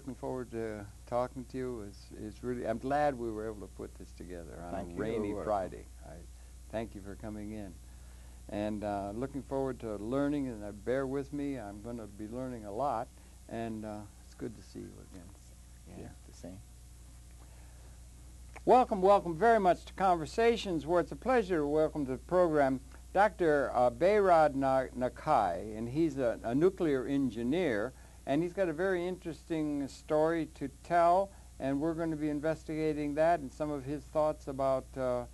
looking forward to talking to you. It's, it's really, I'm glad we were able to put this together on Thank a rainy. Friday. I thank you for coming in. And uh, looking forward to learning, and uh, bear with me, I'm going to be learning a lot, and uh, it's good to see you again. Yeah, the same. Welcome, welcome very much to Conversations, where it's a pleasure to welcome to the program Dr. Uh, Nakhai, and he's a, a nuclear engineer, and he's got a very interesting story to tell, and we're going to be investigating that and some of his thoughts about, uh,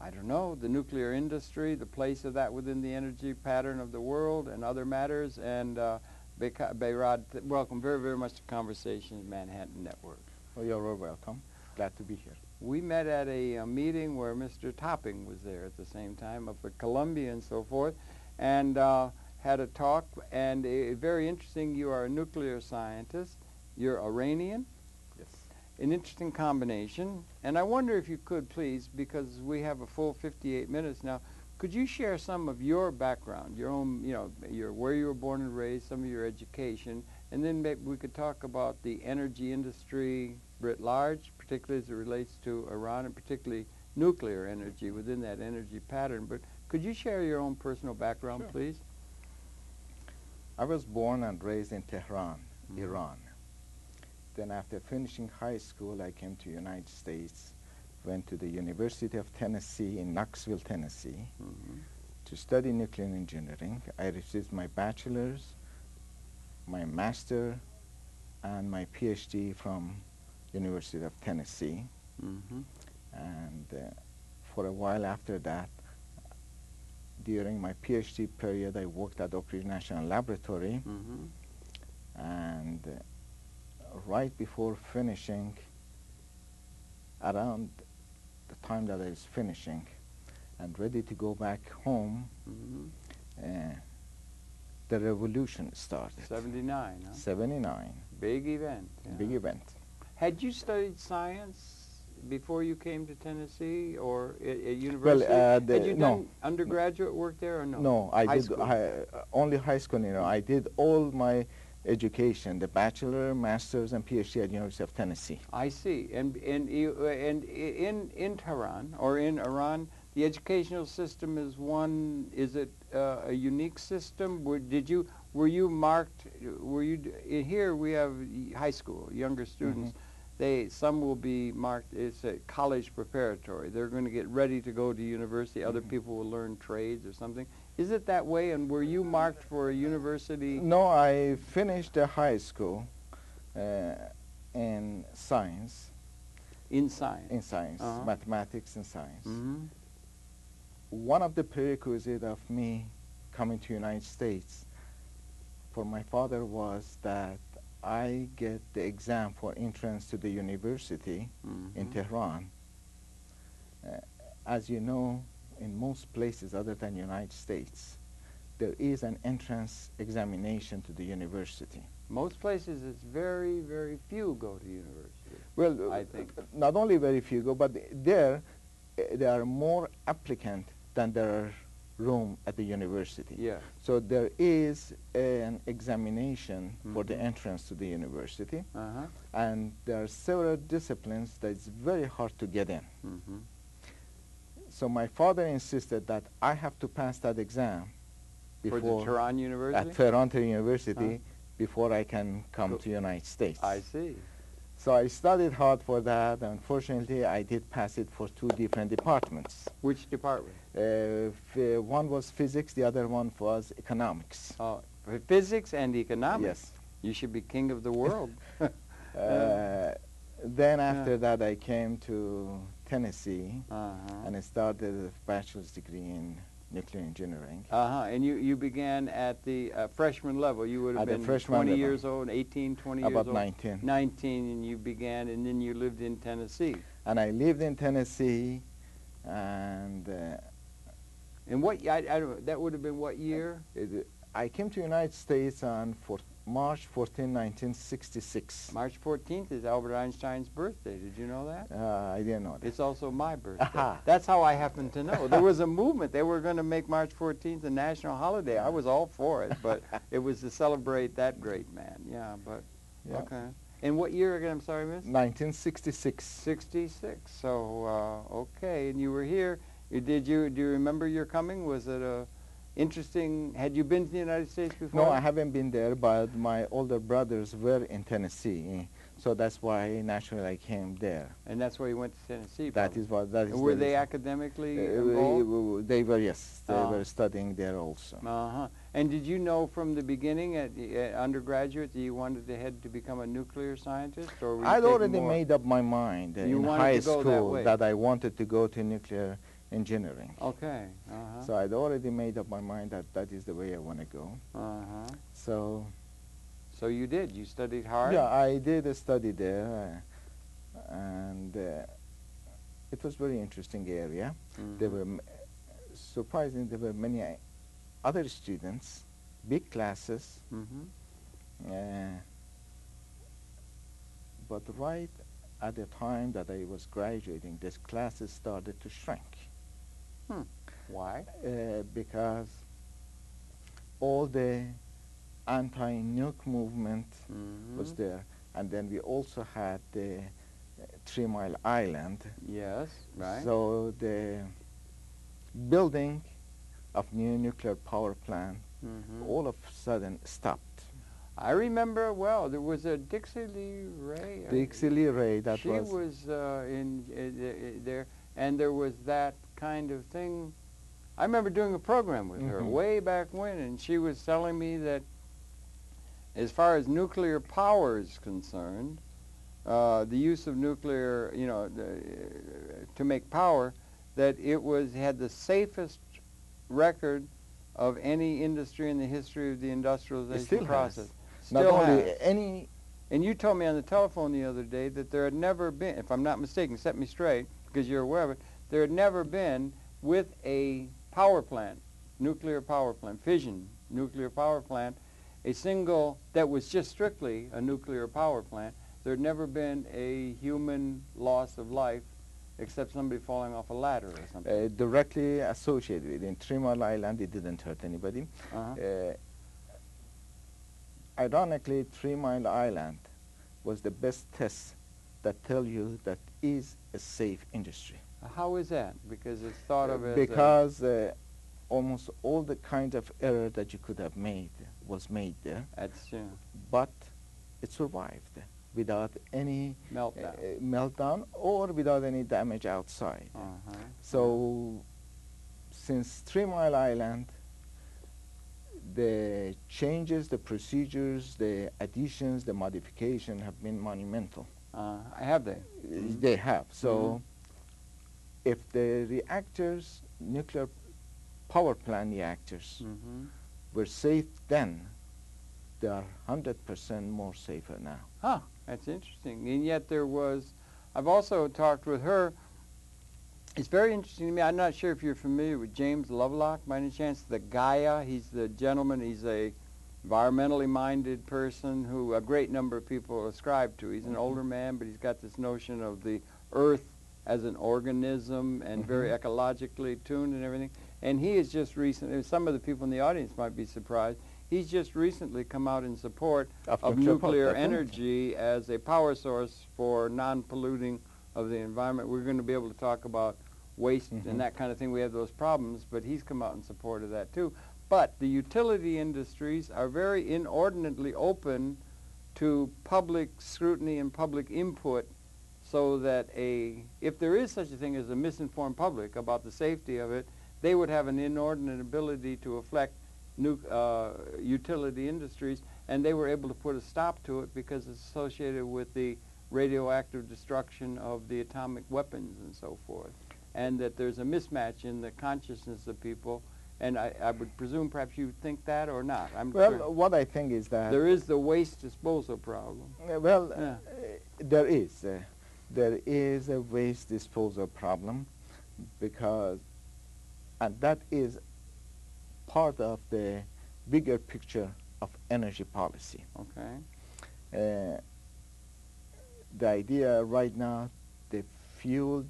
I don't know, the nuclear industry, the place of that within the energy pattern of the world, and other matters. And uh, th- welcome very, very much to Conversations Manhattan Network. Well, you're all welcome. Glad to be here. We met at a, uh meeting where Mr. Topping was there at the same time up at Columbia and so forth, and uh, had a talk. And very interesting. You are a nuclear scientist. You're Iranian. Yes. An interesting combination. And I wonder if you could please, because we have a full 58 minutes now, could you share some of your background, your own, you know, your where you were born and raised, some of your education, and then maybe we could talk about the energy industry writ large, particularly as it relates to Iran and particularly nuclear energy within that energy pattern. But could you share your own personal background, please? I was born and raised in Tehran, Mhm. Iran. Then after finishing high school, I came to United States, went to the University of Tennessee in Knoxville, Tennessee, hmm to study nuclear engineering. I received my bachelor's, my master, and my PhD from University of Tennessee. hmm And uh, for a while after that, during my PhD period, I worked at Oak Ridge National Laboratory. hmm And uh, right before finishing, around the time that I was finishing and ready to go back home, hmm uh, the revolution started. 79, huh? 79, Big event. big event. Had you studied science before you came to Tennessee or at, at university? uh, the- Had you no. done undergraduate work there or no? No, I High did uh, only high school. You know, I did all my education, the bachelor, master's, and PhD at University of Tennessee. I see. And and you, and in in Tehran or in Iran, the educational system is one. Is it uh, a unique system? Were, did you were you marked? Were you here? We have high school younger students. They some will be marked. It's a college preparatory. They're going to get ready to go to university. Other Mhm. people will learn trades or something. Is it that way? And were you marked for a university? No, I finished the high school uh, in science, In science. in science, Uh-huh. mathematics and science. hmm One of the prerequisites of me coming to United States for my father was that I get the exam for entrance to the university in Mhm. Tehran. Uh, as you know, in most places other than United States, there is an entrance examination to the university. Most places, it's very, very few go to university. Well, I think. not only very few go, but there uh, there are more applicants than there are room at the university. Yeah. So there is an examination for the Mhm. entrance to the university, Uh-huh. and there are several disciplines that it's very hard to get in. Mm-hmm. So my father insisted that I have to pass that exam For the before Tehran University? at Tehran University Huh? before I can come to United States. I see. So I studied hard for that. Unfortunately, I did pass it for two different departments. Which department? Uh, one was physics, the other one was economics. Oh, physics and economics. Yes. You should be king of the world. Uh, then after that, I came to Tennessee uh-huh. and I started a bachelor's degree in nuclear engineering. Uh-huh. And you, you began at the uh, freshman level. You would have At been freshman 20 level. years old, 18, 20 years About old? 19. 19, and you began, and then you lived in Tennessee. And I lived in Tennessee, and uh, And what, I, I don't, that would have been what year? it, I came to United States on four, March 14, 1966. March 14th is Albert Einstein's birthday. Did you know that? Uh, I didn't know that. It's also my birthday. Aha. That's how I happen to know. There was a movement. They were going to make March 14th a national holiday. I was all for it, but it was to celebrate that great man. Yeah, but Yeah. okay. In what year again? I'm sorry, miss. 1966. 66. So uh, okay, and you were here. Did you do you remember your coming? Was it a interesting? Had you been to the United States before? No, I haven't been there, but my older brothers were in Tennessee, so that's why naturally I came there. And that's why you went to Tennessee. That probably. is what that is. And were the they academically Uh, involved? they were yes, they Ah. were studying there also. Uh-huh. And did you know from the beginning at, at undergraduate that you wanted to head to become a nuclear scientist, or I'd already more- made up my mind uh, You in high that school way. I wanted to go to nuclear engineering. Okay. Uh-huh. So I'd already made up my mind that that is the way I want to go. uh-huh. So So you did. You studied hard. yeah, I did a study there, uh, and uh, it was very interesting area. There Mhm. were m- surprisingly there were many uh, other students, big classes, Mhm. uh, but right at the time that I was graduating, these classes started to shrink Why? uh, because all the anti-nuke movement was Mhm. there, and then we also had the uh, Three Mile Island. Yes. Right. So the building of new nuclear power plant Mhm. all of a sudden stopped. I remember well. There was a Dixy Lee Ray. Dixy Lee Ray, that was she was, uh, in uh, uh, there, and there was that kind of thing. I remember doing a program with her Mhm. way back when, and she was telling me that, as far as nuclear power is concerned, uh, the use of nuclear, you know, the, uh, to make power, that it was had the safest record of any industry in the history of the industrialization still has. process. not only any And you told me on the telephone the other day that there had never been, if I'm not mistaken, set me straight, because you're aware of it, there had never been with a power plant, nuclear power plant, fission nuclear power plant, a single that was just strictly a nuclear power plant, there had never been a human loss of life except somebody falling off a ladder or something. uh, directly associated with. In Three Island, it didn't hurt anybody. Uh-huh. Uh, ironically, Three Mile Island was the best test that tell you that is a safe industry. How is that? Because it's thought of as because uh, almost all the kind of error that you could have made was made there, that's yeah, but it survived without any uh, meltdown. meltdown or without any damage outside. uh-huh. So, since Three Mile Island, the changes, the procedures, the additions, the modification have been monumental. Uh, have they? They have. So, if the reactors, nuclear power plant reactors, Mm-hmm. were safe then, they are 100% more safer now. Huh, that's interesting. And yet there was, I've also talked with her. It's very interesting to me. I'm not sure if you're familiar with James Lovelock by any chance. The Gaia, he's the gentleman. He's a environmentally minded person who a great number of people ascribe to. He's an Mhm. older man, but he's got this notion of the earth as an organism and very Mhm. ecologically tuned and everything. And he has just recently, some of the people in the audience might be surprised, he's just recently come out in support of nuclear nuclear energy as a power source for non-polluting of the environment. We're going to be able to talk about waste Mhm. and that kind of thing. We have those problems, but he's come out in support of that too. But the utility industries are very inordinately open to public scrutiny and public input so that a if there is such a thing as a misinformed public about the safety of it, they would have an inordinate ability to affect nu- uh, utility industries, and they were able to put a stop to it because it's associated with the radioactive destruction of the atomic weapons and so forth, and that there's a mismatch in the consciousness of people. And I, I would presume perhaps you think that or not. I'm Well, what I think is that there is the waste disposal problem. Uh, Well, uh, there is. There is a waste disposal problem because, and that is part of the bigger picture of energy policy. Okay. Uh, the idea right now, the fuel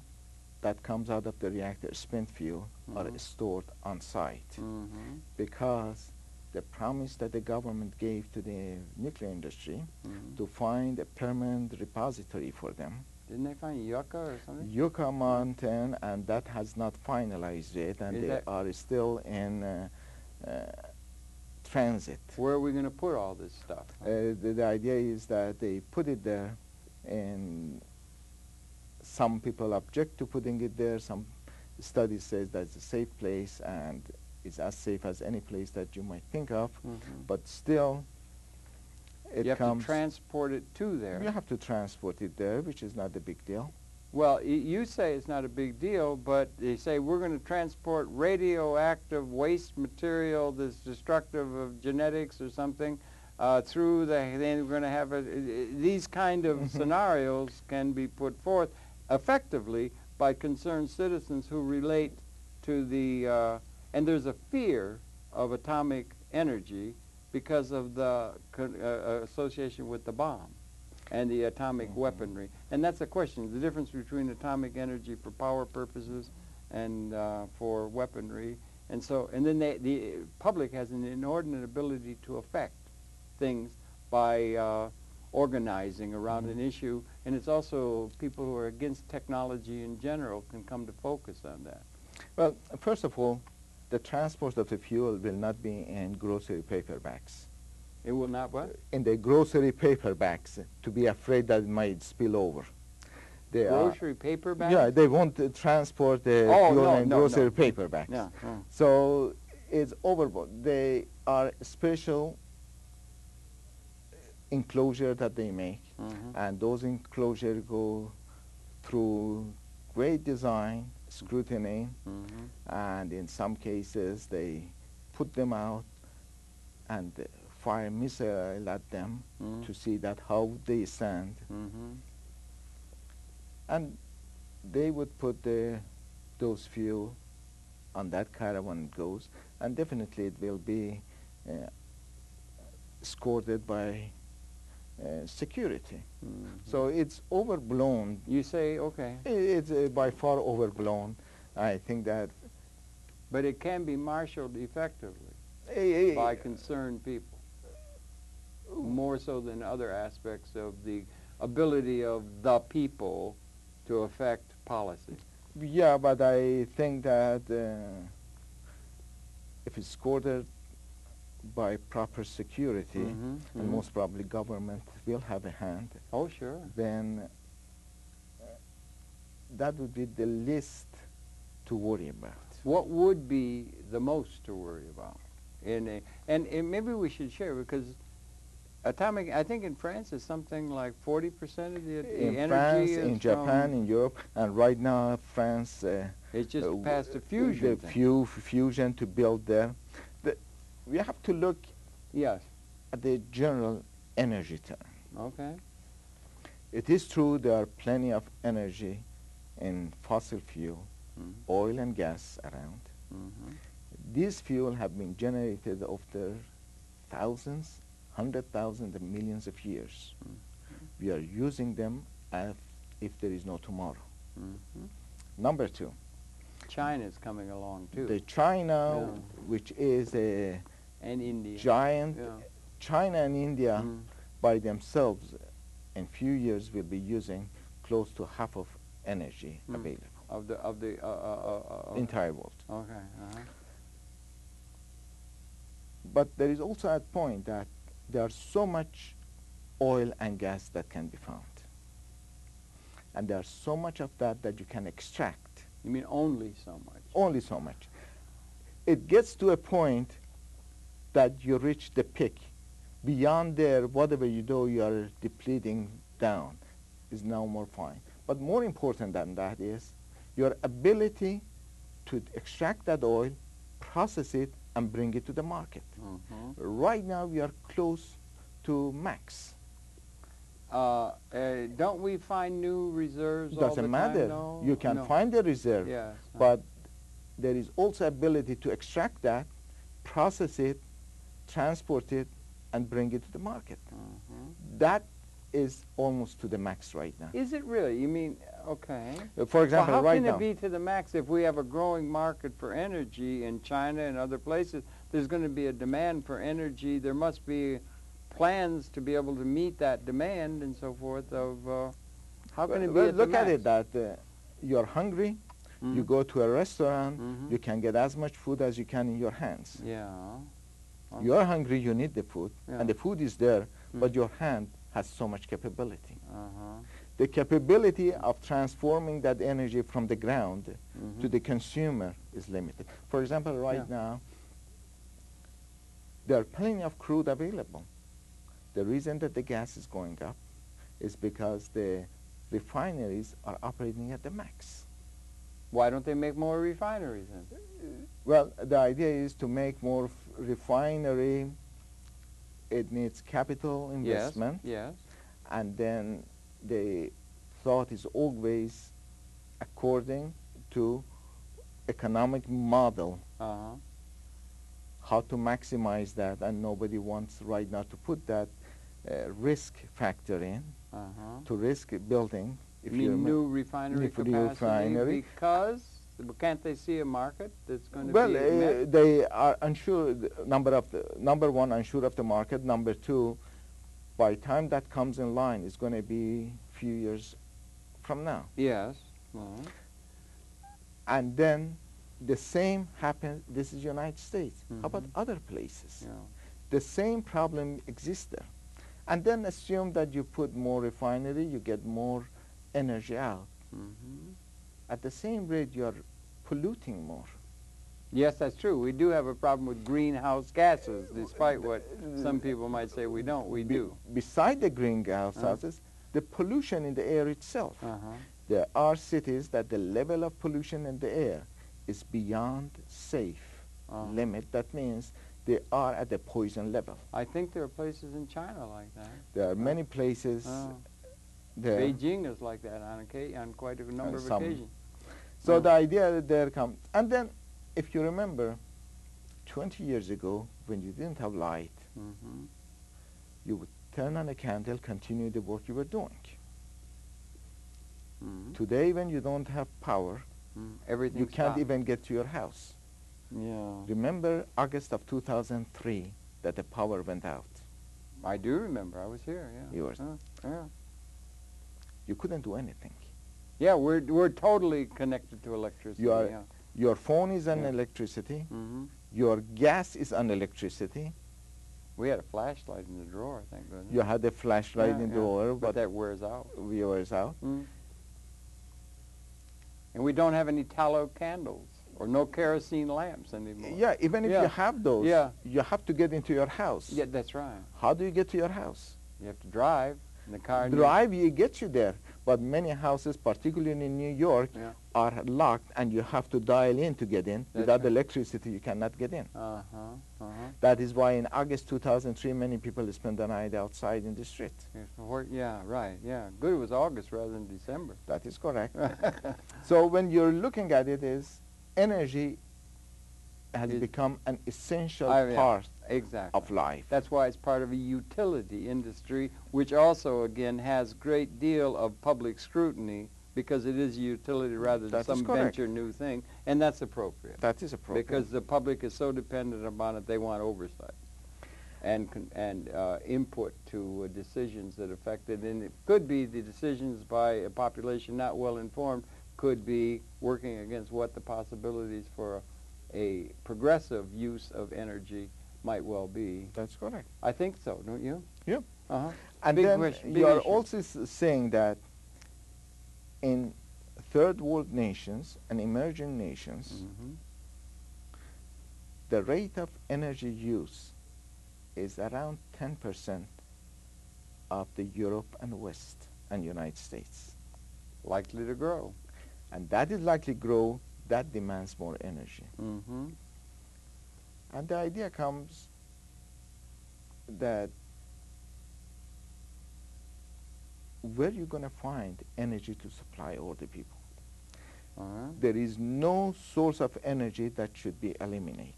that comes out of the reactor, spent fuel, Mhm. are stored on site Mm-hmm. because the promise that the government gave to the nuclear industry Mhm. to find a permanent repository for them. Didn't they find yucca or something? Yucca Mountain, and that has not finalized yet, and Is they are still in uh, uh, transit. Where are we going to put all this stuff? Uh, the, the idea is that they put it there, and some people object to putting it there. Some studies says that it's a safe place and it's as safe as any place that you might think of. Mhm. But still, it you have to transport it to there. You have to transport it there, which is not a big deal. Well, y- you say it's not a big deal, but they say we're going to transport radioactive waste material that's destructive of genetics or something uh, through the. Then we're going to have a, these kind of Mhm. scenarios can be put forth effectively by concerned citizens who relate to the. Uh, and there's a fear of atomic energy because of the co- uh, association with the bomb and the atomic Mhm. weaponry. And that's a question, the difference between atomic energy for power purposes and uh, for weaponry. And so, and then they, the public has an inordinate ability to affect things by uh, organizing around an issue. And it's also people who are against technology in general can come to focus on that. Well, first of all, the transport of the fuel will not be in grocery paper bags. It will not what? In the grocery paper bags, to be afraid that it might spill over. They are- Grocery paper bags? Yeah, they won't uh, transport the Oh, fuel no, in no, grocery no. paper bags. Yeah. oh. So it's overboard. They are special enclosure that they make, Mhm. and those enclosures go through great design, scrutiny, Mhm. and in some cases they put them out and fire missile at them Mhm. to see that how they stand. Mhm. And they would put the, those fuel on that caravan it goes, and definitely it will be uh, escorted by uh, security. Mhm. So it's overblown. You say, okay. It's uh, by far overblown. I think that But it can be marshaled effectively eh, by concerned people, more so than other aspects of the ability of the people to affect policy. yeah, but I think that uh, if it's escorted by proper security, Mhm, and mhm. most probably government will have a hand, Oh, sure. then uh, that would be the least to worry about. What would be the most to worry about? In a, and, and maybe we should share because atomic, I think in France is something like 40% of the, the In energy France, is in Japan, in Europe, and right now France uh, It's just uh, past the fusion the fusion to build there. We have to look Yes. at the general energy term. Okay. It is true there are plenty of energy in fossil fuel, Mhm. oil and gas around. Mhm. These fuel have been generated after thousands, hundred thousands, and millions of years. Mhm. We are using them as if there is no tomorrow. Mhm. Number two, China is coming along too. the China, Yeah. which is a and India. giant, Yeah. China and India Mm. by themselves in few years will be using close to half of energy Mm. available Of the of the uh, uh, uh, uh, entire world. Okay. Uh-huh. But there is also a point that there are so much oil and gas that can be found. And there's so much of that that you can extract, You mean only so much? only so much. It gets to a point that you reach the peak. Beyond there, whatever you do, you are depleting down is now more fine. But more important than that is your ability to extract that oil, process it, and bring it to the market. Mhm. Right now, we are close to max. Uh, uh, don't we find new reserves all Doesn't matter. No? You can no. find the reserve, Yes. but there is also ability to extract that, process it, transport it, and bring it to the market. Mhm. That is almost to the max right now. Is it really? You mean okay? Uh, For example, well, how right can now, it be to the max if we have a growing market for energy in China and other places, there's going to be a demand for energy, there must be plans to be able to meet that demand and so forth of uh, how can Well, it be well, at look at it that uh, you're hungry, you Mhm. go to a restaurant, Mhm. you can get as much food as you can in your hands. Yeah. Okay. You're hungry, you need the food, Yeah. and the food is there, but Mm. your hand has so much capability. Uh-huh. The capability of transforming that energy from the ground to Mhm. the consumer is limited. For example, right Yeah. now, there are plenty of crude available. The reason that the gas is going up is because the refineries are operating at the max. Why don't they make more refineries then? Well, the idea is to make more refinery. It needs capital investment, Yes. yes. and then the thought is always according to economic model Uh-huh. how to maximize that, and nobody wants right now to put that uh, risk factor in Uh-huh. to risk building. If You new refinery capacity refinery. because can't they see a market that's going to well, be uh, they are unsure. Number of the number one, unsure of the market. Number two, by the time that comes in line, it's going to be few years from now. Yes. Uh-huh. And then the same happens. This is United States. How about Mhm. other places? Yeah. The same problem exists there. And then assume that you put more refinery, you get more energy out. hmm At the same rate, you're polluting more. Yes, that's true. We do have a problem with greenhouse gases, despite what some people might say we don't. We Be- do. Beside the greenhouse Uh. gases, the pollution in the air itself. Uh-huh. There are cities that the level of pollution in the air is beyond safe Uh, limit. That means they are at the poison level. I think there are places in China like that. There are many places Uh, there. Beijing is like that on, on quite a number of some. occasions. So Yeah. the idea that there comes, and then if you remember, 20 years ago when you didn't have light, hmm you would turn on a candle, continue the work you were doing. hmm Today, when you don't have power, Everything you can't stopped. even get to your house. Yeah. Remember August of 2003 that the power went out. I do remember. I was here. Yeah. You were- Uh, yeah. You couldn't do anything. Yeah, we're we're totally connected to electricity. You are- yeah. Your phone is on Yeah. electricity. hmm Your gas is on electricity. We had a flashlight in the drawer, thank goodness. You had a flashlight Yeah, in the drawer. but but that wears out. wears out. Mm. And we don't have any tallow candles or no kerosene lamps anymore. Yeah, even if Yeah. you have those, Yeah. you have to get into your house. Yeah, that's right. How do you get to your house? You have to drive the car. Drive, you get you there. But many houses, particularly in New York, Yeah. are locked and you have to dial in to get in. That's Without right. electricity, you cannot get in. Uh huh. Uh huh. That is why in August 2003, many people spend the night outside in the street. Yeah, right. Yeah. Good. It was August rather than December. That is correct. so when you're looking at it, is energy has become an essential I- yeah. part exactly. of life. That's why it's part of a utility industry, which also, again, has great deal of public scrutiny because it is a utility rather than That some venture new thing, and that's appropriate. That is appropriate. Because the public is so dependent upon it, they want oversight and and uh, input to uh, decisions that affect it. And it could be the decisions by a population not well informed could be working against what the possibilities for a, a progressive use of energy might well be. That's correct. I think so, don't you? Yep. Uh-huh. And Big then big you are issue. also s- saying that in third world nations and emerging nations, hmm the rate of energy use is around 10% of the Europe and West and United States. Likely to grow. And that is likely to grow, that demands more energy. hmm And the idea comes that where you're going to find energy to supply all the people? Uh-huh. There is no source of energy that should be eliminated.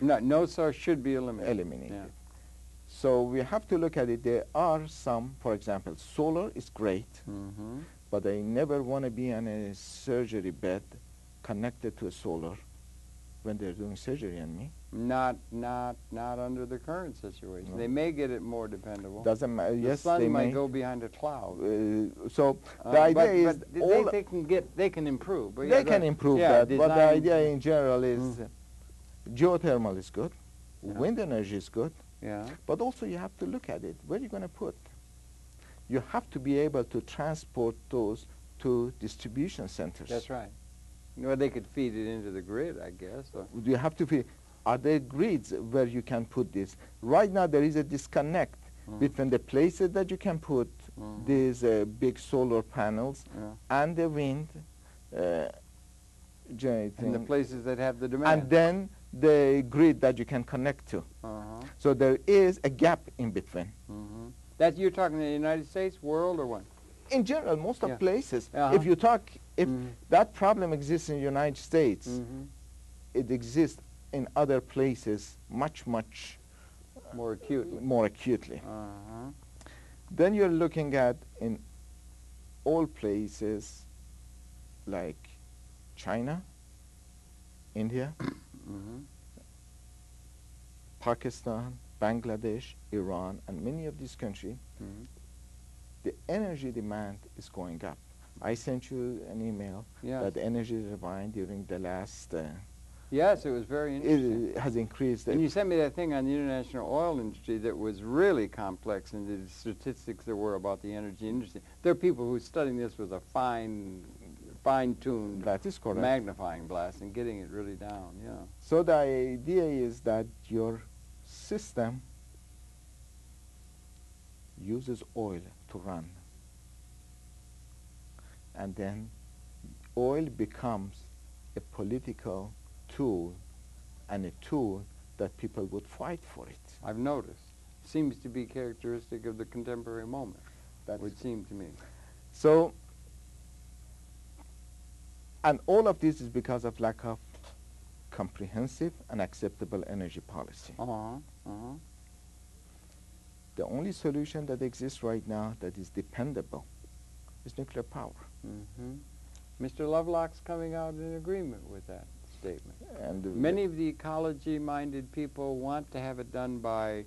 No, no source should be eliminated. Eliminated. Yeah. So we have to look at it. There are some, for example, solar is great, hmm but I never want to be on a surgery bed connected to a solar when they're doing surgery on me. Not, not, not under the current situation. No. They may get it more dependable. Doesn't matter. the Yes, sun they might may. go behind a cloud. Uh, so Uh, the idea but, is but they, all they can get, they can improve. But they yeah, can improve yeah, that, but the idea in general is Mm. geothermal is good, Yeah. wind energy is good, Yeah. but also you have to look at it. Where are you going to put? You have to be able to transport those to distribution centers. That's right. Well, they could feed it into the grid, I guess. Or, You have to be. Are there grids where you can put this? Right now there is a disconnect Mhm. between the places that you can put Mhm. these uh, big solar panels yeah. and the wind uh, generating. And the places that have the demand. and then the grid that you can connect to. uh-huh. So there is a gap in between. hmm That you're talking the United States, world, or what? In general, most of Yeah. places, Uh-huh. if you talk, if Mhm. that problem exists in the United States, Mhm. it exists in other places much, much More acutely. more acutely. Uh-huh. Then you're looking at in all places like China, India, hmm Pakistan, Bangladesh, Iran, and many of these countries, hmm the energy demand is going up. I sent you an email Yes. that the energy demand during the last uh, Yes, it was very interesting. it has increased. And you sent me that thing on the international oil industry that was really complex and the statistics there were about the energy industry. There are people who are studying this with a fine, fine-tuned that is correct. magnifying glass and getting it really down, yeah. so the idea is that your system uses oil to run. And then oil becomes a political tool and a tool that people would fight for it. I've noticed. Seems to be characteristic of the contemporary moment, That would seem to me. So, and all of this is because of lack of comprehensive and acceptable energy policy. Uh-huh, uh-huh. The only solution that exists right now that is dependable is nuclear power. Mr. Lovelock's coming out in agreement with that statement. And Many of the ecology-minded people want to have it done by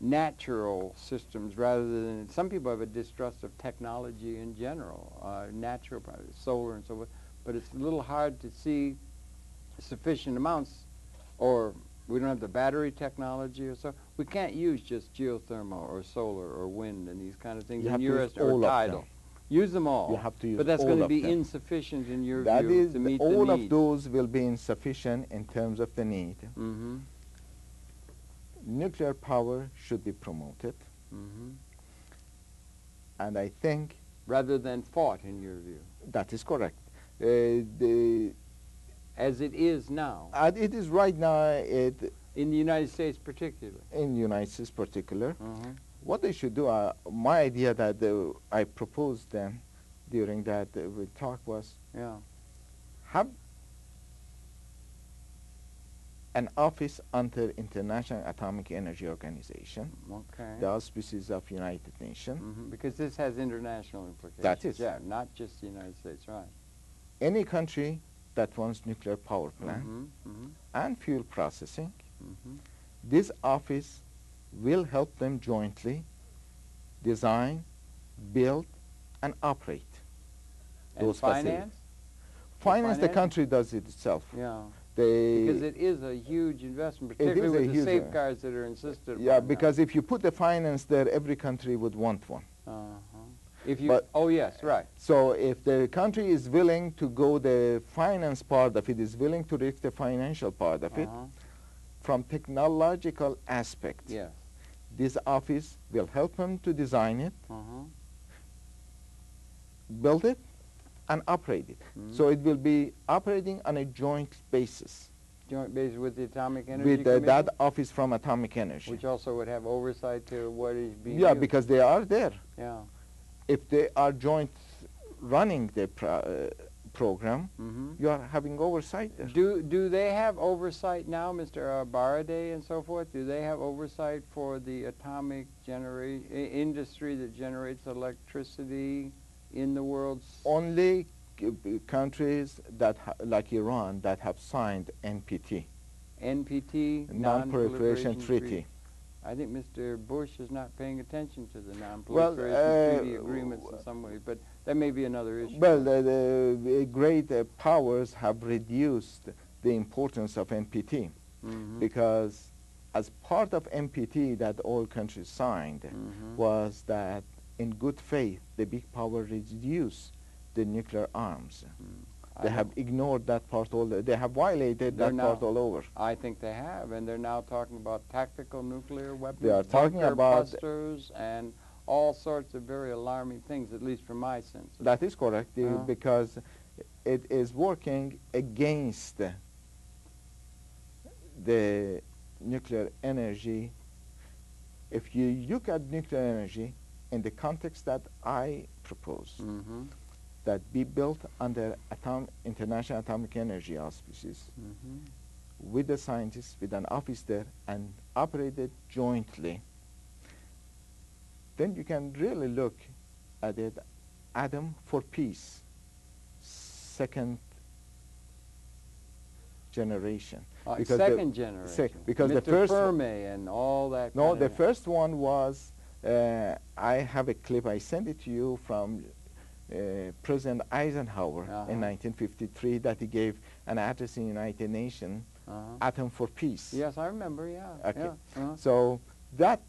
natural systems rather than, some people have a distrust of technology in general, uh, natural, solar and so forth, but it's a little hard to see sufficient amounts, or we don't have the battery technology or so. We can't use just geothermal or solar or wind and these kind of things You in have to your use est- or tidal. Use them all. You have to use but that's going to be them. insufficient in your that view is to meet all of those will be insufficient in terms of the need. Mm-hmm. Nuclear power should be promoted, Mm-hmm. and I think Rather than fought, in your view, that is correct. Uh, the, as it is now, and it is right now it, in the United States particularly. in the United States particular. Uh-huh. What they should do, uh, my idea that uh, I proposed then during that uh, we talk was Yeah. have an office under International Atomic Energy Organization, Okay. the auspices of United Nations. hmm Because this has international implications. That is. Yeah, not just the United States, right. Any country that wants nuclear power plant Mm-hmm. Mm-hmm. and fuel processing, Mm-hmm. this office will help them jointly design, build, and operate. And Those facilities. finance? Finance, the country does it itself. Yeah. They, Because it is a huge investment, particularly with the huge, uh, safeguards that are insisted yeah, now. because if you put the finance there, every country would want one. Uh-huh. If you, But- oh yes, right. So if the country is willing to go the finance part of it, is willing to risk the financial part of it, Uh-huh. From technological aspect, Yes. this office will help them to design it, Uh-huh. build it, and operate it. Mhm. So it will be operating on a joint basis Joint base with the Atomic Energy with uh, that office from Atomic Energy. which also would have oversight to what is being yeah, used. because they are there. Yeah. If they are joint running the uh, program, Mm-hmm. you are having oversight there. Do do they have oversight now, Mr. Uh, Baradei and so forth? Do they have oversight for the atomic genera- industry that generates electricity in the world? Only countries that ha- like Iran that have signed NPT NPT, Non-Proliferation Treaty. I think Mr. Bush is not paying attention to the Well, non-proliferation uh, treaty agreements in some way, but that may be another issue. Well, the, the, great uh, powers have reduced the importance of NPT Mhm. because as part of NPT that all countries signed Mhm. was that in good faith the big power reduce the nuclear arms. I They have ignored that part all. They have violated that part all over. I think they have, and they're now talking about tactical nuclear weapons, They are talking about- busters, and all sorts of very alarming things, at least from my sense. That is correct uh, Uh-huh. because it is working against the nuclear energy. If you look at nuclear energy in the context that I propose, Mm-hmm. That be built under atom, International Atomic Energy auspices Mm-hmm. with the scientists, with an office there, and operated jointly, then you can really look at it, Atom for Peace, second generation. Uh, Because the- second generation. because the Mr. first- Fermi and all that. No, the first one was, uh, I have a clip, I sent it to you from uh, President Eisenhower Uh-huh. in 1953 that he gave an address in the United Nations, Uh-huh. Atom for Peace. Yes, I remember. Yeah. Okay. Yeah. uh-huh. So that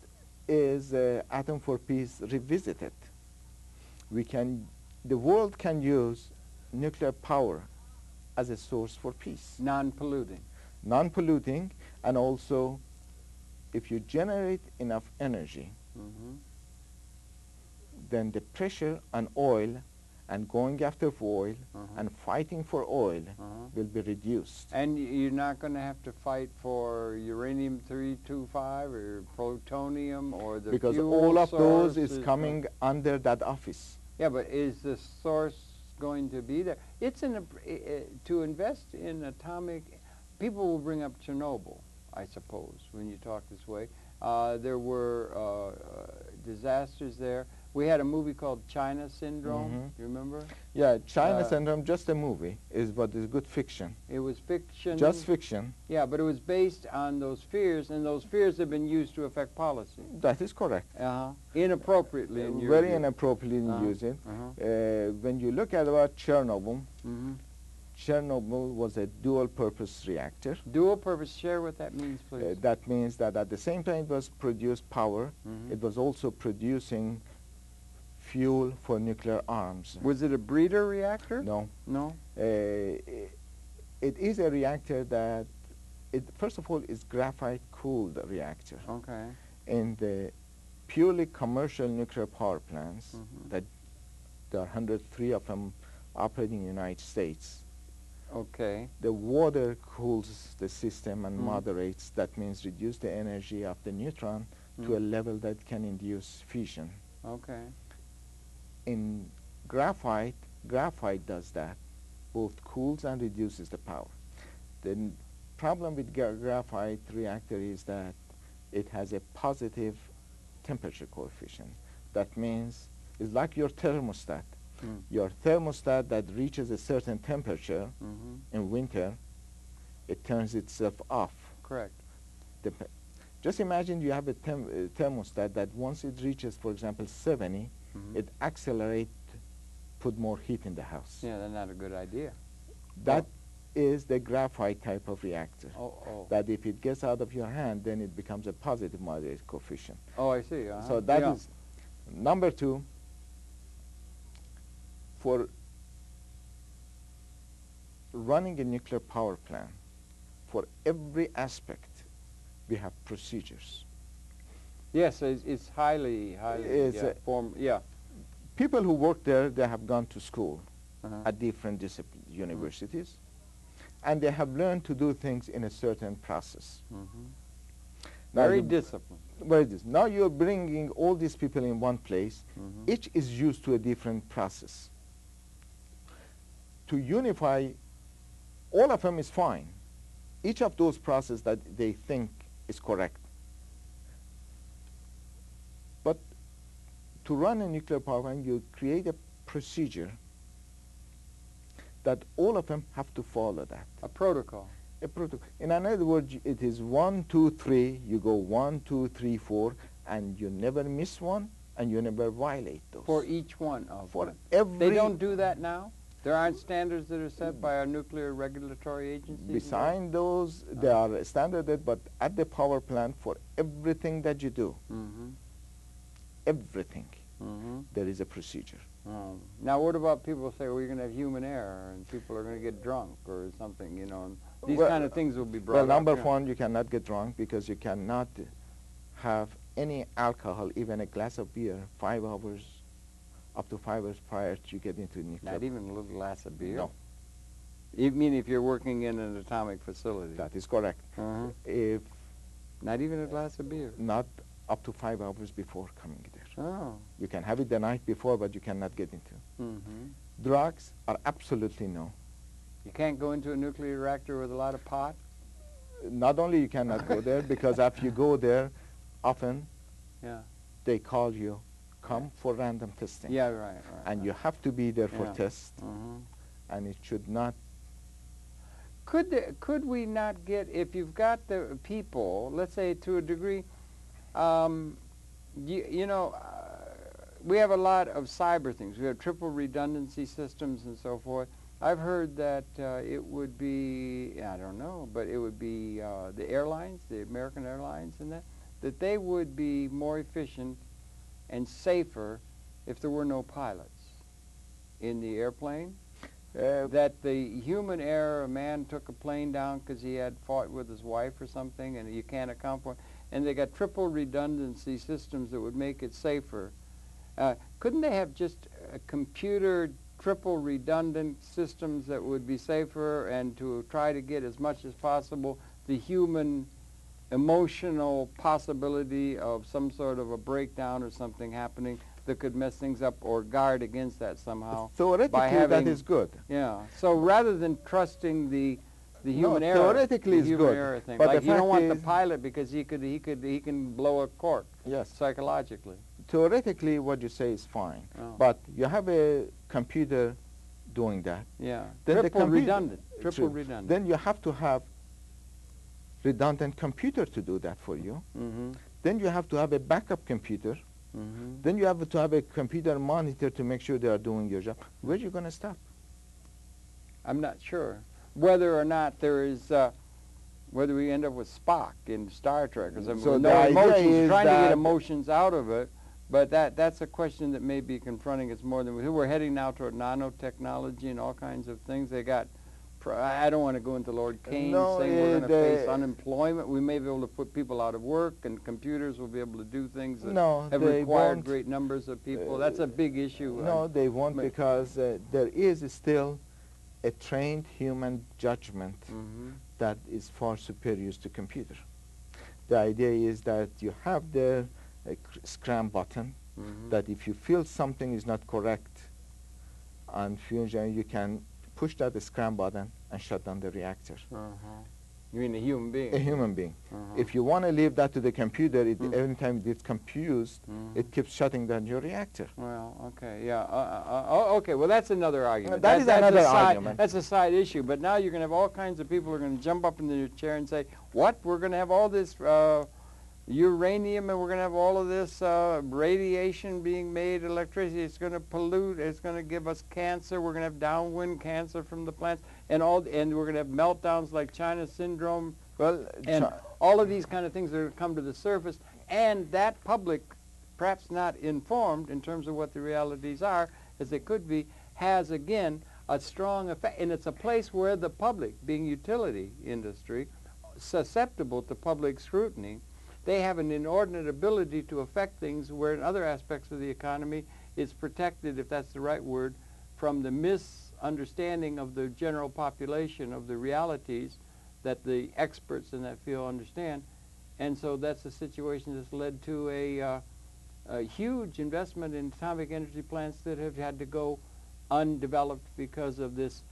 is uh, Atom for Peace revisited. We can, the world can use nuclear power as a source for peace, Non-polluting. non-polluting, and also if you generate enough energy, Mm-hmm. Then the pressure on oil and going after oil Uh-huh. and fighting for oil Uh-huh. will be reduced. And you're not going to have to fight for uranium 325 or plutonium or the because all of those is go- coming under that office. Yeah, but is the source going to be there? It's in a, i- i- to invest in atomic. People will bring up Chernobyl, I suppose, when you talk this way. Uh, there were uh, uh, disasters there. We had a movie called China Syndrome. Mhm. You remember? Yeah, China Uh, Syndrome, just a movie, is but is good fiction. It was fiction. Just fiction. Yeah, but it was based on those fears, and those fears have been used to affect policy. That is correct. Uh-huh. Inappropriately, in your Very view. inappropriately Uh-huh. used it. Uh-huh. Uh, when you look at about Chernobyl, hmm Chernobyl was a dual-purpose reactor. Dual purpose. Share what that means, Uh, please. that means that at the same time it was produced power, Mhm. it was also producing fuel for nuclear arms. Was it a breeder reactor? No. No. Uh, it is a reactor that, it first of all, is graphite-cooled reactor. Okay. In the purely commercial nuclear power plants, Mhm. that there are 103 of them operating in the United States, Okay. the water cools the system and Mhm. moderates. That means reduce the energy of the neutron to a Mhm. level that can induce fission. Okay. In graphite, graphite does that, both cools and reduces the power. The problem with gra- graphite reactor is that it has a positive temperature coefficient. That means it's like your thermostat. Mm. Your thermostat that reaches a certain temperature hmm in winter, it turns itself off. Correct. Dep- Just imagine you have a uh, thermostat that once it reaches, for example, 70, Mhm. it accelerate, put more heat in the house. Yeah, that's not a good idea. That is the graphite type of reactor. Oh, oh. That if it gets out of your hand, then it becomes a positive moderate coefficient. oh, I see. Uh-huh. So that is yeah. number two. For running a nuclear power plant, for every aspect, we have procedures. Yes, it's, it's highly, highly It's yeah, a- form. Yeah. People who work there, they have gone to school Uh-huh. at different discipl- universities, and they have learned to do things in a certain process. Mhm. Now Very disciplined. It is. Now you're bringing all these people in one place. Mhm. Each is used to a different process. To unify, all of them is fine. Each of those processes that they think is correct. But to run a nuclear power plant, you create a procedure that all of them have to follow that. A protocol. a protocol. In other words, it is one, two, three. You go one, two, three, four, and you never miss one, and you never violate those. For each one of For them. every. They don't do that now? There aren't standards that are set by our nuclear regulatory agency? agencies? Beside those, they are standarded, but at the power plant, for everything that you do, Mm-hmm. everything, Mm-hmm. There is a procedure. Um, now, what about people say, well, you're going to have human error, and people are going to get drunk or something, you know, and these kind of things will be brought Well, number one, you cannot get drunk because you cannot have any alcohol, even a glass of beer, five hours, up to five hours prior to get into nuclear. Not even a little glass of beer? No. You mean if you're working in an atomic facility? That is correct. uh If Not even a glass of beer? not up to five hours before coming. Oh. You can have it the night before, but you cannot get into. Mm-hmm. Drugs are absolutely no. You can't go into a nuclear reactor with a lot of pot? Not only you cannot go there, because if you go there, often Yeah. they call you, come for random testing. Yeah, right, right. And you have to be there for Yeah. test, hmm and it should not Could could we not get if you've got the people, let's say to a degree, um, you, you know, uh, we have a lot of cyber things. We have triple redundancy systems and so forth. I've heard that uh, it would be I don't know, but it would be uh, the airlines, the American Airlines, and that that they would be more efficient and safer if there were no pilots in the airplane uh, that the human error, a man took a plane down because he had fought with his wife or something, and you can't account for it. And they got triple redundancy systems that would make it safer. Uh, couldn't they have just a computer triple redundant systems that would be safer and to try to get as much as possible the human emotional possibility of some sort of a breakdown or something happening that could mess things up or guard against that somehow? theoretically that having- is good. Yeah. So rather than trusting the the No, human error, theoretically the it's human good, error thing, but like the you don't want the pilot because he could he could he can blow a cork Yes. psychologically. Theoretically, what you say is fine, Oh. but you have a computer doing that. Yeah. Then the triple computer- redundant. Triple redundant. Then you have to have redundant computer to do that for you. mm-hmm. Then you have to have a backup computer. Mm-hmm. Then you have to have a computer monitor to make sure they are doing your job. Where are you going to stop? I'm not sure whether or not there is uh, whether we end up with Spock in Star Trek or something. So no emotions, trying to get emotions out of it. But that that's a question that may be confronting us more than we. We're heading now toward nanotechnology and all kinds of things. They got. I don't want to go into Lord Keynes No, saying we're uh, going to face unemployment. We may be able to put people out of work, and computers will be able to do things that No, have required great numbers of people. Uh, that's a big issue. No, they won't because uh, there is still a trained human judgment hmm that is far superior to computer. The idea is that you have the uh, scram button hmm that if you feel something is not correct on fusion, you can push that scram button and shut down the reactor. Uh-huh. You mean a human being? A human being. Uh-huh. If you want to leave that to the computer, it, Mm. every time it's confused, Mhm. it keeps shutting down your reactor. Well, okay, yeah. Uh, uh, uh, okay, well, that's another argument. that is that's another side, argument. That's a side issue. But now you're going to have all kinds of people who are going to jump up in their chair and say, what? We're going to have all this uh, uranium and we're going to have all of this uh, radiation being made, electricity. It's going to pollute. It's going to give us cancer. We're going to have downwind cancer from the plants. And, all, and we're going to have meltdowns like China syndrome Well, and all of these kind of things that have come to the surface, and that public, perhaps not informed in terms of what the realities are, as they could be, has again a strong effect. And it's a place where the public, being utility industry, susceptible to public scrutiny, they have an inordinate ability to affect things where in other aspects of the economy it's protected, if that's the right word, from the misunderstanding of the general population of the realities that the experts in that field understand. And so that's a situation that's led to a, uh, a huge investment in atomic energy plants that have had to go undeveloped because of this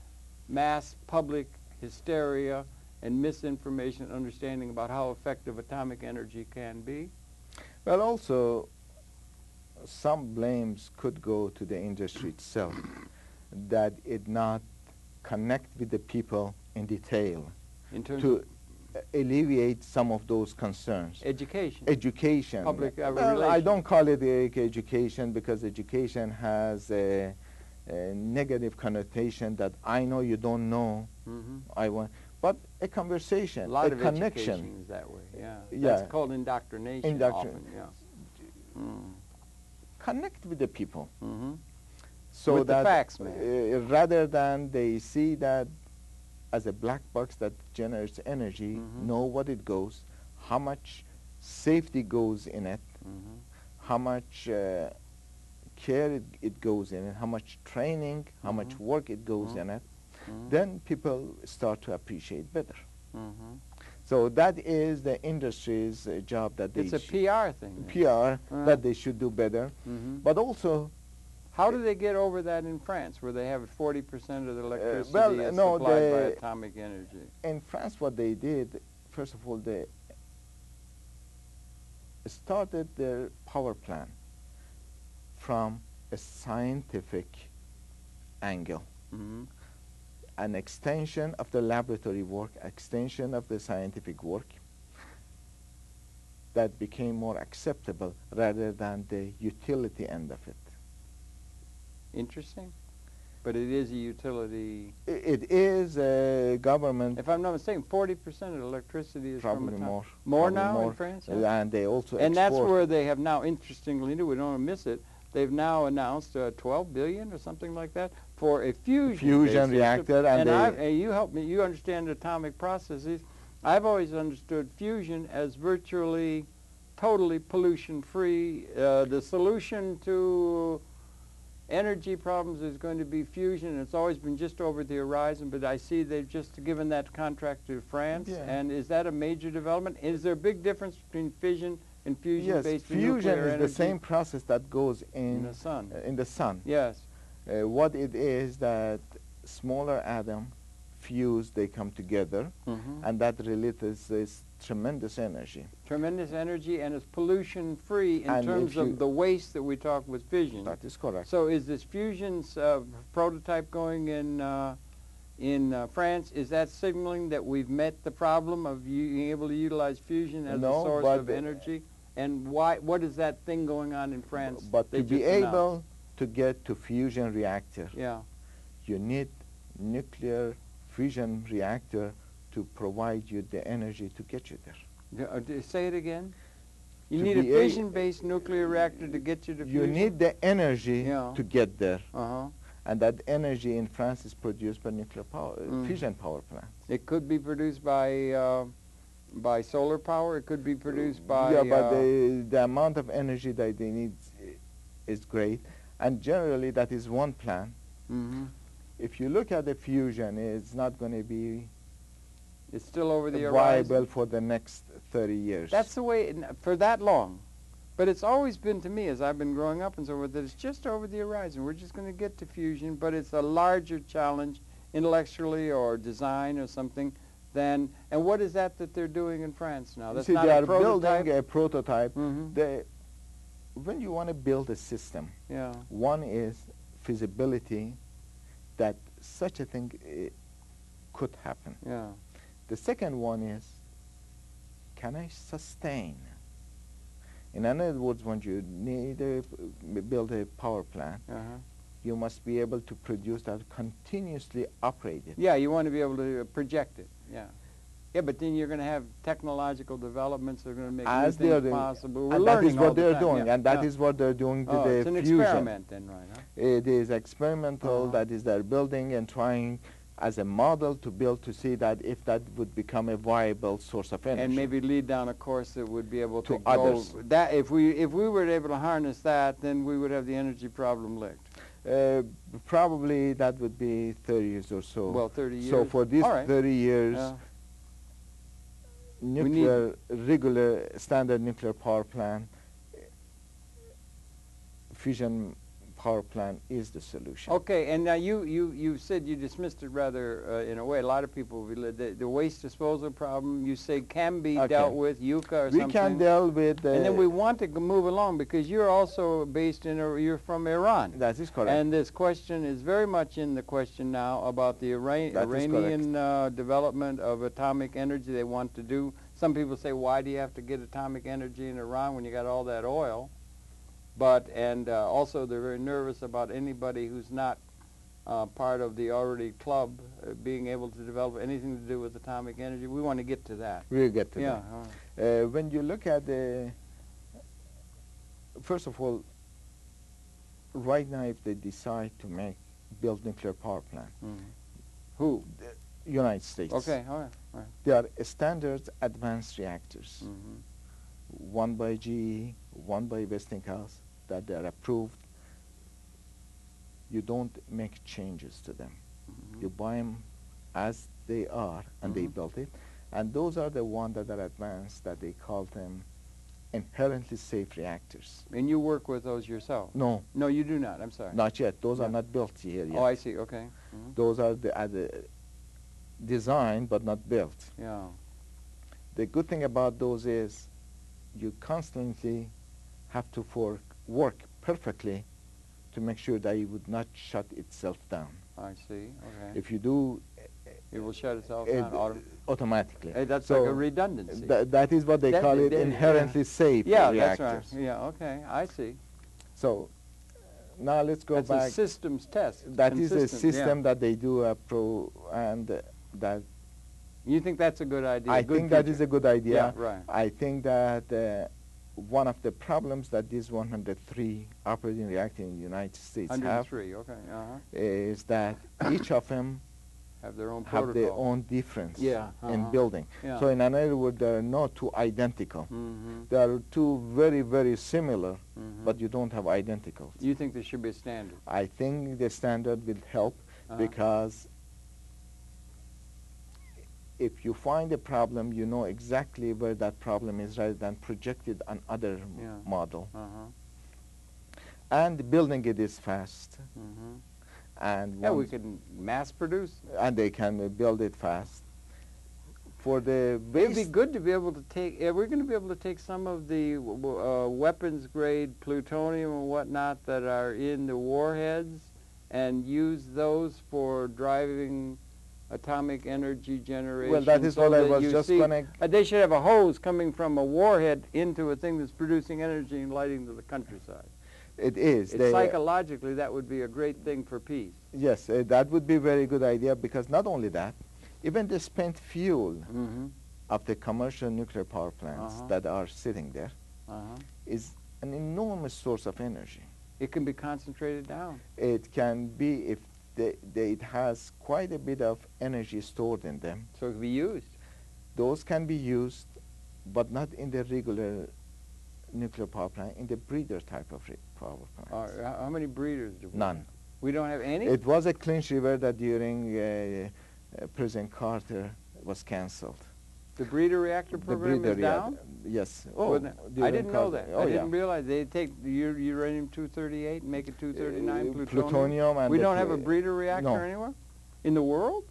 mass public hysteria and misinformation and understanding about how effective atomic energy can be. Well, also, some blames could go to the industry itself, that it not connect with the people in detail in terms to alleviate some of those concerns. education. education. Public, uh, well, I don't call it education because education has a, a negative connotation that I know you don't know. hmm I want, but a conversation, A lot of connection. is that way. Yeah. Yeah. That's called indoctrination. Indoctrination. yeah. Mm. Connect with the people. Mm-hmm. So With the facts, man. uh, rather than they see that as a black box that generates energy, Mhm. know what it goes, how much safety goes in it, hmm how much uh, care it, it goes in it, how much training, how much Mhm. work it goes Mhm. in it, hmm then people start to appreciate better. hmm So that is the industry's uh, job that they It's a PR thing. then. PR Uh. that they should do better, Mhm. but also How do they get over that in France, where they have 40% of the electricity Uh, well, is no, supplied by atomic energy? in France what they did, first of all, they started their power plant from a scientific angle. hmm an extension of the laboratory work, extension of the scientific work that became more acceptable rather than the utility end of it. Interesting. But it is a utility. It is a government, If I'm not mistaken, 40% of electricity is probably from more. More probably now more. in France? Yeah? And they also And that's where they have now, interestingly, we don't want to miss it, they've now announced uh, 12 billion or something like that for a fusion Fusion reactor, and and and you help me, you understand atomic processes. I've always understood fusion as virtually, totally pollution-free. Uh, the solution to energy problems is going to be fusion. It's always been just over the horizon, but I see they've just given that contract to France. Yeah. And is that a major development? Is there a big difference between fission and fusion Yes, fusion is energy the same process that goes in in, the sun? uh, in the sun. Yes. Uh, what it is that smaller atom fuse, they come together, Mhm. and that releases this tremendous energy. Tremendous energy and it's pollution free in And terms of the waste that we talk with fission. That is correct. So is this fusion's uh, prototype going in uh, in uh, France? Is that signaling that we've met the problem of being able to utilize fusion as No, a source of energy? And why? What is that thing going on in France? But to be able to get to fusion reactor, yeah, you need nuclear fusion reactor to provide you the energy to get you there. Uh, say it again. You need a fission-based nuclear reactor to get you to You fusion. need the energy Yeah. to get there, Uh huh. and that energy in France is produced by nuclear power, uh, Mm. fusion power plant. It could be produced by uh, by solar power. It could be produced by yeah, but uh, the the amount of energy that they need is great, and generally that is one plant. mhm. If you look at the fusion, it's not going to be It's still over the viable horizon. for the next 30 years. That's the way it, for that long. But it's always been to me, as I've been growing up and so forth, that it's just over the horizon. We're just going to get to fusion, but it's a larger challenge intellectually or design or something than. And what is that that they're doing in France now? You see, not they are prototype. building a prototype. Mhm. They, when you want to build a system, Yeah. one is feasibility that such a thing uh, could happen. Yeah. The second one is, can I sustain? In other words, when you need a, build a power plant, Uh-huh. you must be able to produce that continuously operated. Yeah, you want to be able to uh, project it. Yeah. Yeah, but then you're going to have technological developments that are going to make As new things possible. We're and that is what the they're time. doing, yeah. and that yeah. is what they're doing to oh, the it's an fusion. experiment then, right? Huh? It is experimental. Uh-huh. that is they're building and trying as a model to build to see that if that would become a viable source of energy. and maybe lead down a course that would be able to, To go others. that if we if we were able to harness that then we would have the energy problem licked Uh, probably that would be 30 years or so. well 30 years So for these right. 30 years, Yeah. Nuclear, regular standard nuclear power plant, fusion power plant is the solution. Okay, and now you, you, you said you dismissed it rather uh, in a way. A lot of people, the, the waste disposal problem, you say can be Okay. dealt with, Yucca or we something. can deal with and then we want to move along because you're also based in, you're from Iran. that is correct. And this question is very much in the question now about the Iran- That is Iranian uh, development of atomic energy they want to do. Some people say, why do you have to get atomic energy in Iran when you got all that oil? But, and uh, also they're very nervous about anybody who's not uh, part of the already club uh, being able to develop anything to do with atomic energy. We want to get to that. we'll get to yeah. that. right. Uh, when you look at the, first of all, right now, if they decide to make build nuclear power plant, Mhm. Who? United States, Okay, all right. All right. they are standard advanced reactors, Mhm. one by GE, one by Westinghouse, that they are approved. You don't make changes to them. Mhm. You buy them as they are, and they Mhm. build it. And those are the ones that are advanced, that they call them inherently safe reactors. And you work with those yourself? No, No, you do not. I'm sorry. not yet. Those are not built here yet. Oh, I see. Okay. Mhm. Those are the, are the designed but not built. Yeah. The good thing about those is you constantly have to for, work perfectly to make sure that it would not shut itself down. I see. Okay. If you do, it will shut itself it, down. autom- automatically. Hey, that's so like a redundancy. Tha- that is what they That- call it inherently safe yeah, reactors. that's right. Yeah. Okay. I see. So now let's go that's back. a systems test. That is a Consistent, yeah. system that they do a pro and uh, that You think that's a good idea? I good think that is a good idea. Yeah. Right. I think that uh, one of the problems that these 103 operating reactors in the United States have Okay. Uh huh. is that each of them Have their own have protocol. their own difference Yeah, in uh-huh. building. Yeah. So in another word, they are not two identical. Mm-hmm. They are two very, very similar, Mhm. but you don't have identical. You think there should be a standard? I think the standard will help Uh-huh. because if you find a problem, you know exactly where that problem is rather than projected on other m- Yeah. model. Uh-huh. And building it is fast. Mm-hmm. And Yeah, we can mass produce. and they can uh, build it fast. For the It'd be good to be able to take. Yeah, we're going to be able to take some of the uh, weapons grade plutonium and whatnot that are in the warheads, and use those for driving atomic energy generation. well, that is so what I that was just see- gonna. Uh, they should have a hose coming from a warhead into a thing that's producing energy and lighting to the countryside. It is. It's They- psychologically, that would be a great thing for peace. yes, uh, that would be a very good idea because not only that, even the spent fuel Mm-hmm. of the commercial nuclear power plants Uh-huh. that are sitting there Uh-huh. is an enormous source of energy. It can be concentrated down. It can be if they, they, it has quite a bit of energy stored in them. So it can be used. Those can be used, but not in the regular nuclear power plant, in the breeder type of power Uh, how many breeders do we None. have? We don't have any? It was a Clinch River that during uh, uh, President Carter was cancelled. The breeder reactor The program breeder is down? Yes. It? I didn't know that. Oh, I didn't realize they take the u- uranium 238 and make it 239 Uh, plutonium. plutonium and we don't have a breeder reactor no. anywhere in the world.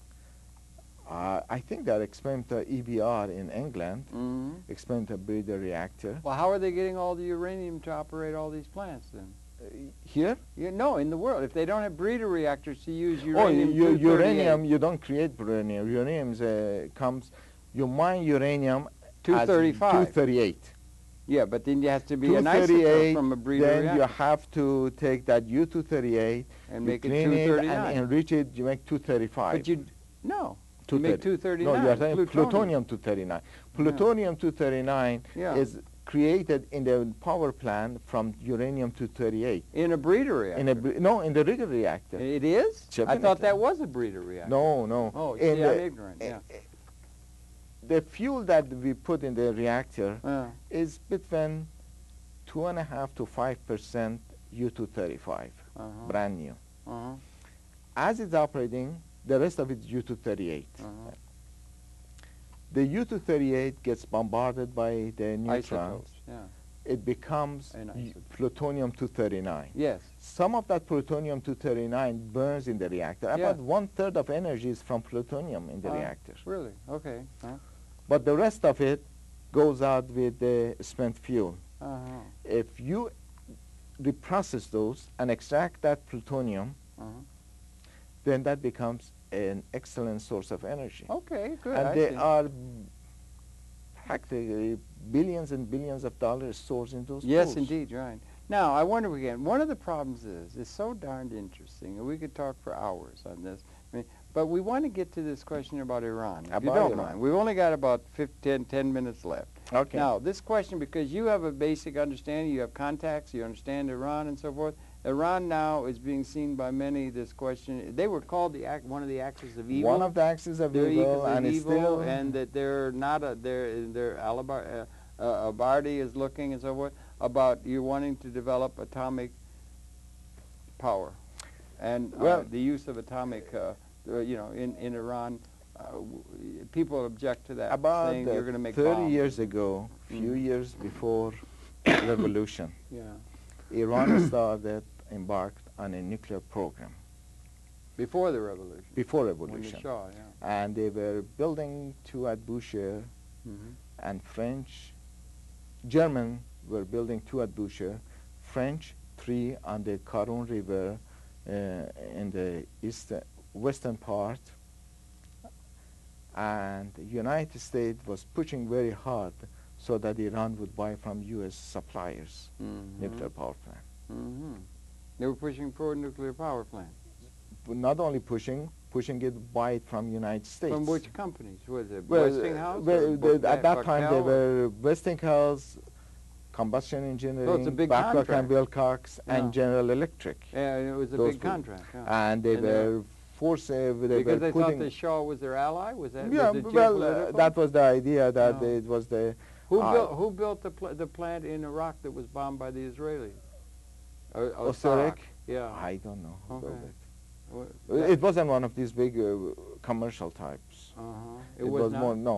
Uh, I think they're experimental EBR in England, Mm-hmm. experimental breeder reactor. Well, how are they getting all the uranium to operate all these plants then? Uh, here? Yeah, no, in the world. If they don't have breeder reactors to use Oh, uranium you, 238, uranium, you don't create uranium. Uranium uh, comes, you mine uranium at 235. 238. Yeah, but then you have to be an isotope 238, from a breeder then reactor you have to take that U-238, and make it clean it 239. and enrich it, you make 235. but you no, you make 239. No, you are saying plutonium. plutonium 239. Plutonium 239 Yeah. is created in the power plant from uranium 238. in a breeder reactor. In a, bre- no, in the regular reactor. It is? I thought that was a breeder reactor. No, no. Oh, In see, I'm ignorant, yeah. The fuel that we put in the reactor Uh, is between two and a half to five percent U-235, uh-huh, brand new. uh-huh, As it's operating, the rest of it is U-238. uh-huh. The U-238 gets bombarded by the neutrons, yeah. it becomes And y- isotope. plutonium-239. Yes. Some of that plutonium-239 burns in the reactor. Yeah. About one-third of energy is from plutonium in the Oh. reactor. Really? Okay. Uh But the rest of it goes out with the spent fuel. huh. If you reprocess those and extract that plutonium, Uh-huh. then that becomes an excellent source of energy. Okay. Good. and I there see. are practically billions and billions of dollars stored in those Yes, indeed, right. Now, I wonder again, one of the problems is, it's so darned interesting, and we could talk for hours on this, I mean, but we want to get to this question about Iran, if you don't mind. We've only got about 15, 10 minutes left. Okay. Now, this question, because you have a basic understanding, you have contacts, you understand Iran and so forth, Iran now is being seen by many, this question, they were called the act, one of the axes of evil. One of the axes of they're evil, and evil, still and that they're not a they're they're Alibar, uh, uh, Abardi is looking and so forth about you wanting to develop atomic power, and uh, the use of atomic, uh, uh, you know, in in Iran, uh, w- people object to that, about saying uh, you're going to make 30 bombs. years ago, few Mm. years before revolution, Yeah, Iran started embarked on a nuclear program before the revolution. before revolution, Shah, yeah. and they were building two at Bushehr, hmm and French, German were building two at Bushehr, French three on the Karun River uh, in the east, western part, and the United States was pushing very hard so that Iran would buy from U.S. suppliers hmm nuclear power plant. hmm They were pushing for a nuclear power plant. But not only pushing, pushing it buy it from United States. From which companies? Was it Well, Westinghouse? well, or the- Bo- at that time, they were Westinghouse, Combustion Engineering, big Babcock and Wilcox, Yeah. and General Electric. Yeah, it was a big contract. Yeah. And they And they were forced, uh, they because they putting... thought the Shah was their ally. Was that? yeah, was well, uh, that was the idea that No. it was the... who uh, built who built the pl- the plant in Iraq that was bombed by the Israelis? Or? Yeah. I don't know Okay. it. What- It wasn't one of these big uh, commercial types. uh-huh. It, It, was, not? more, no.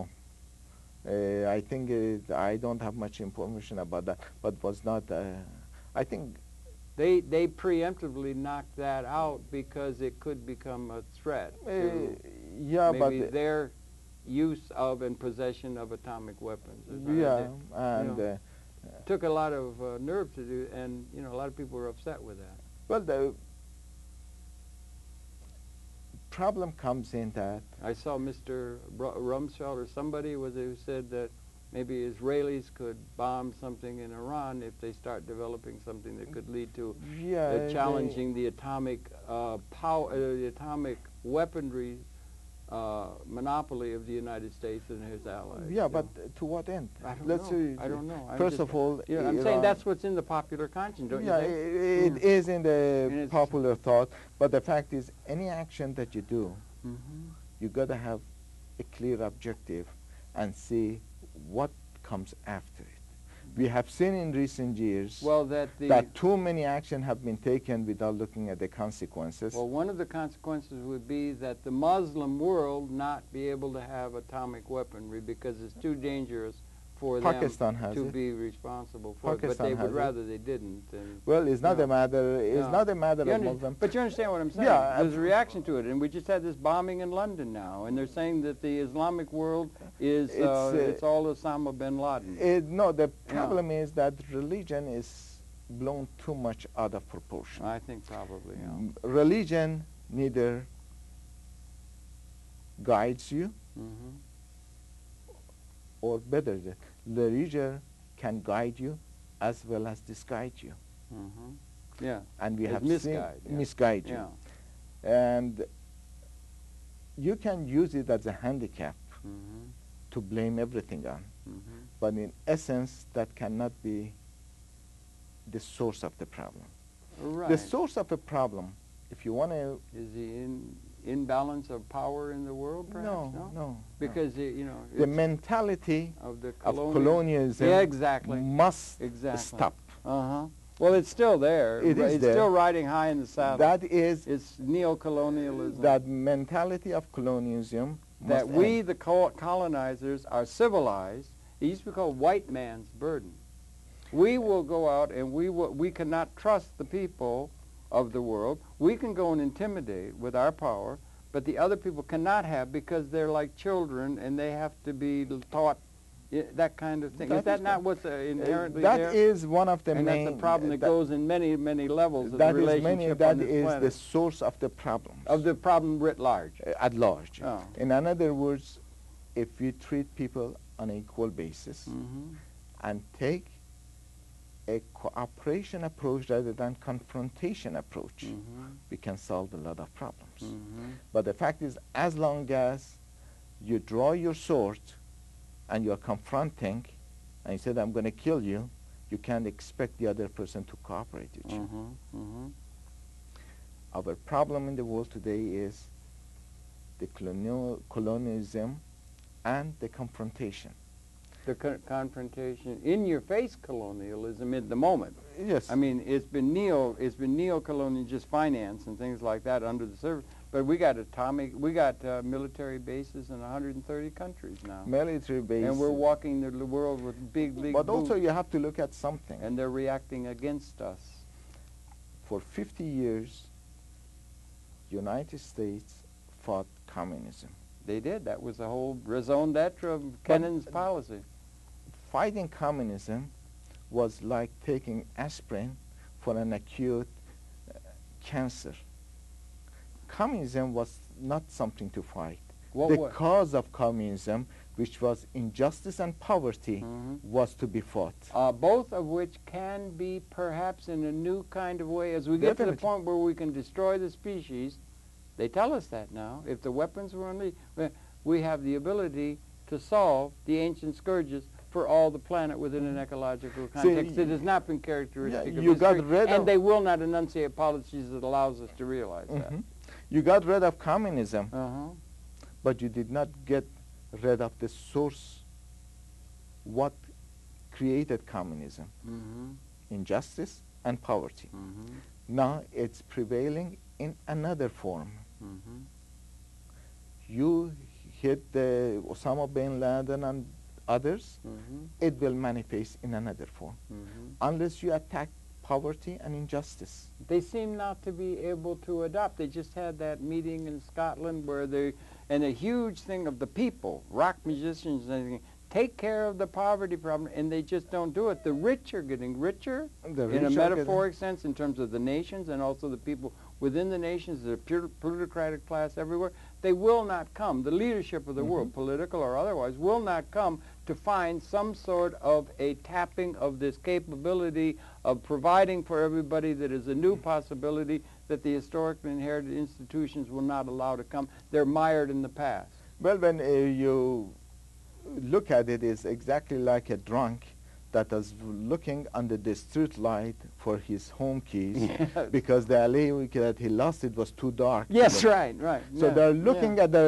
Uh, I think it, I don't have much information about that, but was not, uh, I think, They they preemptively knocked that out because it could become a threat uh, to yeah, but... maybe their use of and possession of atomic weapons. Yeah, and know. uh, took a lot of uh, nerve to do, and you know a lot of people were upset with that. well, the problem comes in that I saw Mr. Ru- Rumsfeld or somebody was who said that maybe Israelis could bomb something in Iran if they start developing something that could lead to yeah, uh, challenging the atomic uh, power, uh, the atomic weaponry uh, monopoly of the United States and his allies. yeah, but know. to what end? I don't Let's know. see, I don't know. I'm First of all, you know, I'm saying that's what's in the popular conscience, don't yeah, you think? it is in the And popular thought, but the fact is, any action that you do, Mhm. you got to have a clear objective and see what comes after it. We have seen in recent years Well, that the that too many action have been taken without looking at the consequences. Well, one of the consequences would be that the Muslim world not be able to have atomic weaponry because it's too dangerous for Pakistan them has to it. be responsible for it. But they would it. rather they didn't. And well, it's not Yeah. a matter. It's Yeah. not a matter You of Muslim. But you understand what I'm saying? Yeah, There's a reaction to it, and we just had this bombing in London now, and they're saying that the Islamic world is It's, uh, uh, it's all Osama bin Laden. It, no, the Yeah. problem is that religion is blown too much out of proportion. I think probably. Yeah. Religion neither guides you hmm or better, the religion can guide you as well as disguide you. hmm Yeah. And we have misguide, seen yeah. misguide you. Yeah. And you can use it as a handicap hmm to blame everything on. hmm But in essence, that cannot be the source of the problem. Right. The source of a problem, if you want to... Is the in, imbalance of power in the world, perhaps? No, no. no. Because, it, you know, The mentality of the of colonialism Yeah, exactly. must Exactly. stop. Uh-huh. Well, it's still there. It is it's there. still riding high in the saddle. That is it's neo-colonialism. that mentality of colonialism that we, end. the col- colonizers, are civilized. It used to be called white man's burden. We will go out and we will, we cannot trust the people of the world. We can go and intimidate with our power, but the other people cannot have because they're like children and they have to be taught that kind of thing. That is that is not what's uh, inherently That there? is one of the and main. that's a problem that, goes in many, many levels of that the is relationship many. this is planet. the source of the problem. of the problem writ large. uh, at large. Oh. In other words, if we treat people on an equal basis hmm and take a cooperation approach rather than confrontation approach, hmm we can solve a lot of problems. hmm But the fact is, as long as you draw your sword and you're confronting, and you said, I'm going to kill you, you can't expect the other person to cooperate with you. hmm hmm Our problem in the world today is the colonial, colonialism and the confrontation. The co- confrontation, in-your-face colonialism at the moment. Yes. I mean, it's been neo, it's been neo-colonial just finance and things like that under the surface. But we got atomic, we got uh, military bases in 130 countries now, military base. and we're walking the world with big league but also you have to look at something. and they're reacting against us. For 50 years, United States fought communism. They did. That was the whole raison d'etre of Kennan's policy. Fighting communism was like taking aspirin for an acute uh, cancer. Communism was not something to fight. What the cause of communism, which was injustice and poverty, Mhm. was to be fought. uh, both of which can be perhaps in a new kind of way. As we get to the point where we can destroy the species, they tell us that now. If the weapons were unleashed, we have the ability to solve the ancient scourges for all the planet within an ecological context. it has not been characteristic Yeah, of you got history, rid and of- they will not enunciate policies that allows us to realize Mhm. You got rid of communism. Uh-huh. but you did not get rid of the source. What created communism? Mm-hmm. Injustice and poverty. Mm-hmm. Now it's prevailing in another form. Mm-hmm. You hit the Osama bin Laden and others, Mm-hmm. it will manifest in another form. Mm-hmm. Unless you attack poverty and injustice. They seem not to be able to adopt. They just had that meeting in Scotland where they, and a huge thing of the people, rock musicians and take care of the poverty problem, and they just don't do it. The rich are getting richer in a metaphoric sense in terms of the nations and also the people within the nations, the pure plutocratic class everywhere. They will not come. The leadership of the world, political or otherwise, will not come to find some sort of a tapping of this capability of providing for everybody that is a new possibility that the historically inherited institutions will not allow to come. They're mired in the past. Well, when uh, you look at it, it's exactly like a drunk that is looking under the street light for his home keys because the alley that he lost it was too dark. Yes, right, right. So yeah, they're looking yeah. at the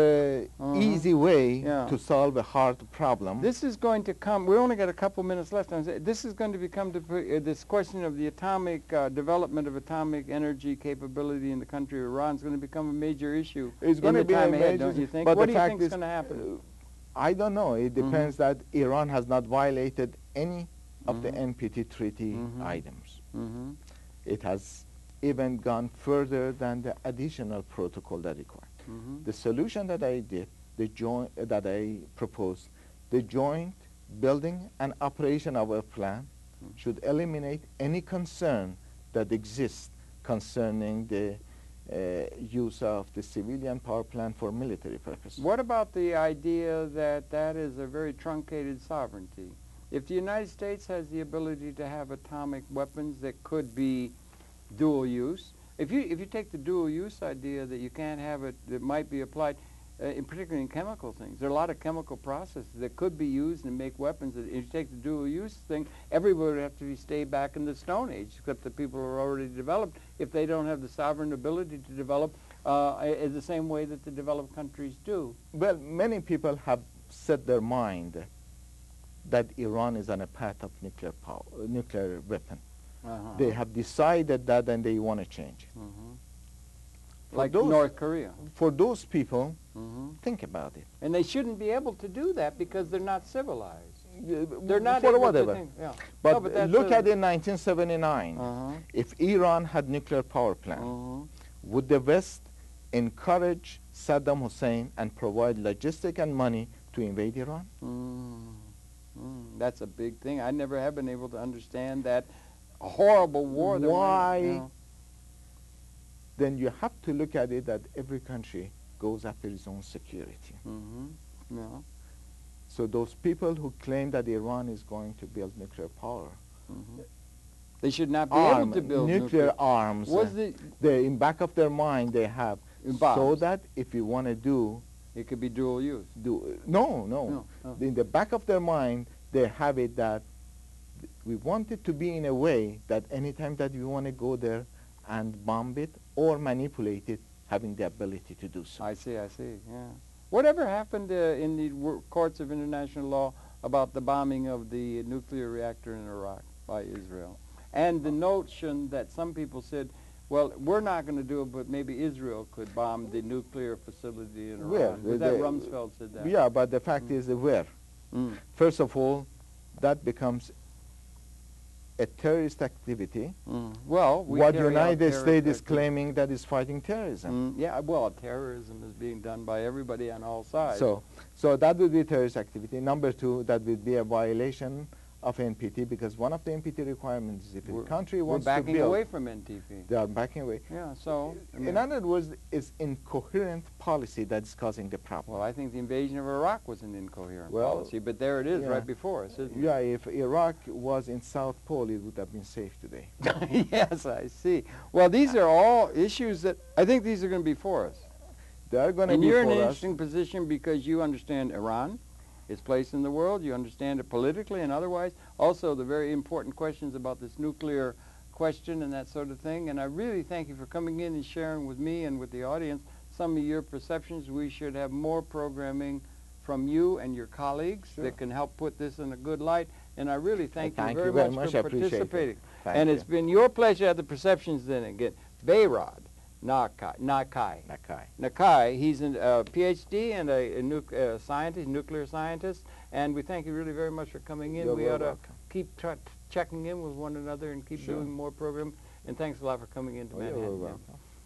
Uh-huh. easy way to solve a hard problem. This is going to come. We only got a couple minutes left. This is going to become the, uh, this question of the atomic uh, development of atomic energy capability in the country of Iran is going to become a major issue It's going to be time a ahead, major- don't you think? But what do you think is going to happen? uh, I don't know. It Mhm. depends that Iran has not violated any of the Mhm. NPT treaty Mhm. items. hmm It has even gone further than the additional protocol that required. The solution that I did, the joint that I proposed, the joint building and operation of a plan should eliminate any concern that exists concerning the uh, use of the civilian power plant for military purposes. What about the idea that that is a very truncated sovereignty? If the United States has the ability to have atomic weapons that could be dual use, if you if you take the dual use idea that you can't have it that might be applied, uh, in particularly in chemical things, there are a lot of chemical processes that could be used and make weapons. That if you take the dual use thing, everybody would have to be stay back in the Stone Age, except the people who are already developed. If they don't have the sovereign ability to develop uh, in the same way that the developed countries do. Well, many people have set their mind that Iran is on a path of nuclear power, nuclear weapon. Uh-huh. They have decided that and they want to change. Mhm. For Like those- North Korea. For those people, hmm think about it. And they shouldn't be able to do that because they're not civilized. They're not for able whatever. Yeah. But, No, but look at in 1979. Uh-huh. If Iran had nuclear power plant, Uh-huh. would the West encourage Saddam Hussein and provide logistic and money to invade Iran? Mm. Mm. That's a big thing. I never have been able to understand that horrible war. went- Why? Then you have to look at it that every country goes after its own security. Mhm. No. So those people who claim that Iran is going to build nuclear power, Mhm. They should not be able to build nuclear, arms, Was uh, the they in back of their mind they have, so that if you want to do it could be dual use. do no no No, no. in the back of their mind they have it that we want it to be in a way that anytime that we want to go there and bomb it or manipulate it, having the ability to do so. I see. I see. Yeah. Whatever happened uh, in the courts of international law about the bombing of the nuclear reactor in Iraq by Israel, and the notion that some people said, "Well, we're not going to do it, but maybe Israel could bomb the nuclear facility in Iran." Where? Was that Rumsfeld said that? Yeah, but the fact Mm. is where? Mm. First of all, that becomes a terrorist activity. Mm. Well, we what the United States is claiming that is fighting terrorism. Mm, yeah, well, terrorism is being done by everybody on all sides. So, so that would be terrorist activity. Number two, that would be a violation of NPT because one of the NPT requirements is if we're, a country we're wants to backing away from NTP. they are backing away. Yeah, so I mean, In other words, it's incoherent policy that's causing the problem. well, I think the invasion of Iraq was an incoherent Well, policy, but there it is, yeah. right before us, isn't Yeah, if Iraq was in South Pole, it would have been safe today. yes, I see. Well, these are all issues that I think these are going to be for us. They are going to And you're in an interesting position because you understand Iran, its place in the world, you understand it politically and otherwise. Also, the very important questions about this nuclear question and that sort of thing. And I really thank you for coming in and sharing with me and with the audience some of your perceptions. We should have more programming from you and your colleagues that can help put this in a good light. And I really thank, thank you very much, for I appreciate it. participating. And it's been your pleasure at the Perceptions Then again. Behrad Nakhai. Nakhai. Nakhai. Nakhai, he's a uh, PhD and a, a nuc- uh, scientist, nuclear scientist, and we thank you really very much for coming in. You're we ought to welcome. keep checking in with one another and keep Sure. doing more program. And thanks a lot for coming into Oh, you're Manhattan. welcome.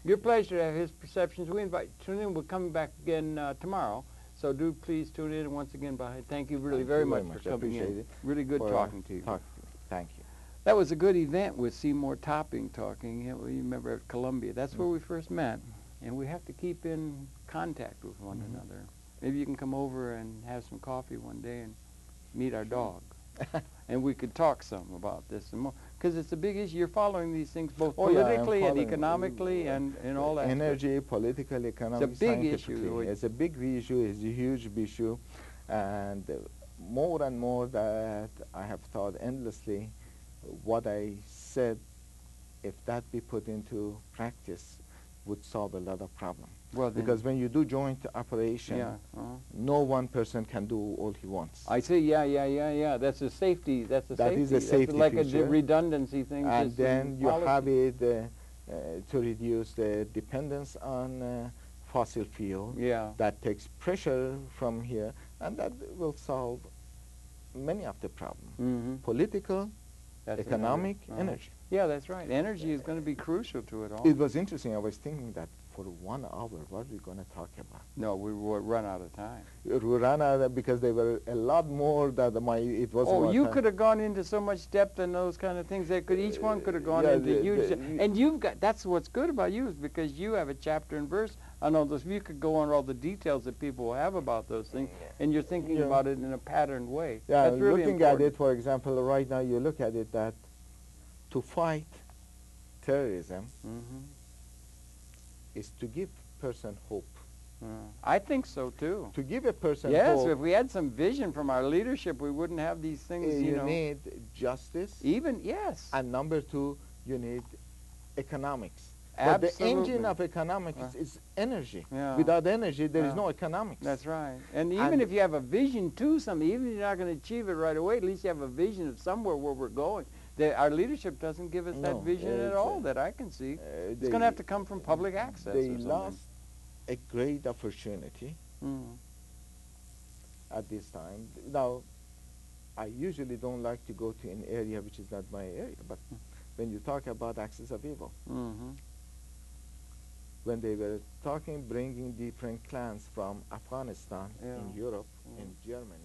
Your pleasure to have his perceptions. We invite tune in. We're coming back again uh, tomorrow, so do please tune in. Once again, bye. Thank you really Thank very you much, very much. for coming appreciate in. it Really good for, talking to you. Talk to you. Thank you. That was a good event with Seymour Topping talking. Yeah, we remember at Columbia. That's Mm. where we first met, and we have to keep in contact with one Mhm. another. Maybe you can come over and have some coffee one day and meet our dog, and we could talk some about this and more because it's a big issue. You're following these things both Oh, yeah, politically and economically and and all that. Energy, political, economic, It's a big issue. It's a big issue. It's a huge issue, and uh, more and more that I have thought endlessly. What I said, if that be put into practice, would solve a lot of problems. Well, Because when you do joint operation, yeah, uh-huh. no one person can do all he wants. I see. Yeah, yeah, yeah, yeah. That's a safety. That's a That safety. is a That's safety like a feature. d- redundancy thing. and then you policy. have it uh, uh, to reduce the dependence on uh, fossil fuel. Yeah. That takes pressure from here, and that will solve many of the problems. Mm-hmm. Political, That's another- economic, uh-huh. energy. Yeah, that's right. Energy is going to be crucial to it all. It was interesting. I was thinking that for one hour, what are we going to talk about? no, we will run out of time. We ran out of- because there were a lot more that my it was. Oh, you time. could have gone into so much depth in those kind of things. That could each one could have gone Yeah, into the- huge. the- and you've got that's what's good about you is because you have a chapter and verse on all those. You could go on all the details that people have about those things, and you're thinking Yeah. about it in a patterned way. Yeah, that's really looking at it, for example, right now you look at it that to fight terrorism Mhm. Is to give person hope. Yeah. I think so too. To give a person Yes, hope, if we had some vision from our leadership, we wouldn't have these uh, things. you, You, know, need justice, even yes, and number two, you need economics. Absolutely. But the engine of economics Uh, is energy. yeah. Without energy, there is Yeah. no economics. That's right. And even And- if you have a vision to something, even if you're not going to achieve it right away, at least you have a vision of somewhere where we're going. The, our leadership doesn't give us No, that vision at all that I can see. Uh, It's going to have to come from public access They lost a great opportunity Mm. at this time. Now, I usually don't like to go to an area which is not my area. But Mm. when you talk about access of evil, Mm-hmm. when they were talking, bringing different clans from Afghanistan Yeah. in Europe, Mm. in Germany,